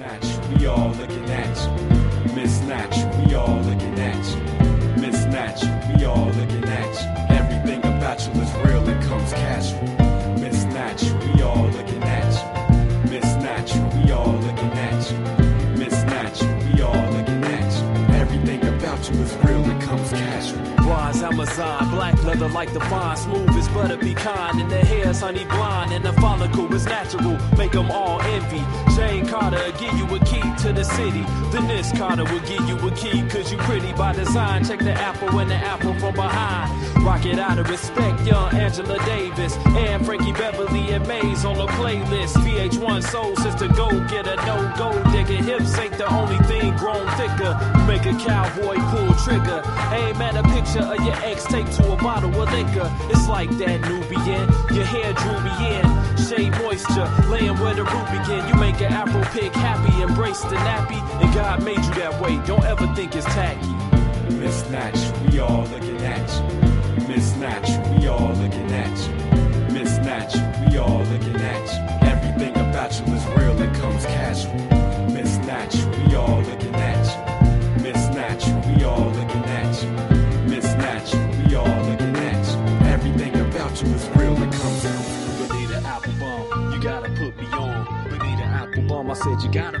Natural, we all looking at you. Miss Natural, we all looking at you. Miss Natural, we all looking at you. Everything about you is real, it comes casual. Miss Natural, we all looking at you. Miss Natural, we all looking at you. Miss Natural, we all looking at you. Everything about you is real, it comes casual. Bronze Amazon, leather like the vine, smooth as butter pecan, and the hair's honey blonde, and the follicle is natural, make them all envy. Jane Carter will give you a key to the city. Dennis Carter will give you a key, cause you pretty by design. Check the apple and the apple from behind. Rock it out of respect, young Angela Davis, and Frankie Beverly and Maze on the playlist. VH1 Soul Sister, go get a no go digger. Hips ain't the only thing grown thicker. Make a cowboy pull trigger. At a picture of your ex, take to a bottle of liquor. It's like that Nubian, your hair drew me in. Shade moisture, laying where the root begin. You make an Afro pick happy, embrace the nappy, and God made you that way. Don't ever think it's tacky. Miss we all looking at you. Put me on. Benita Applebaum, I said you gotta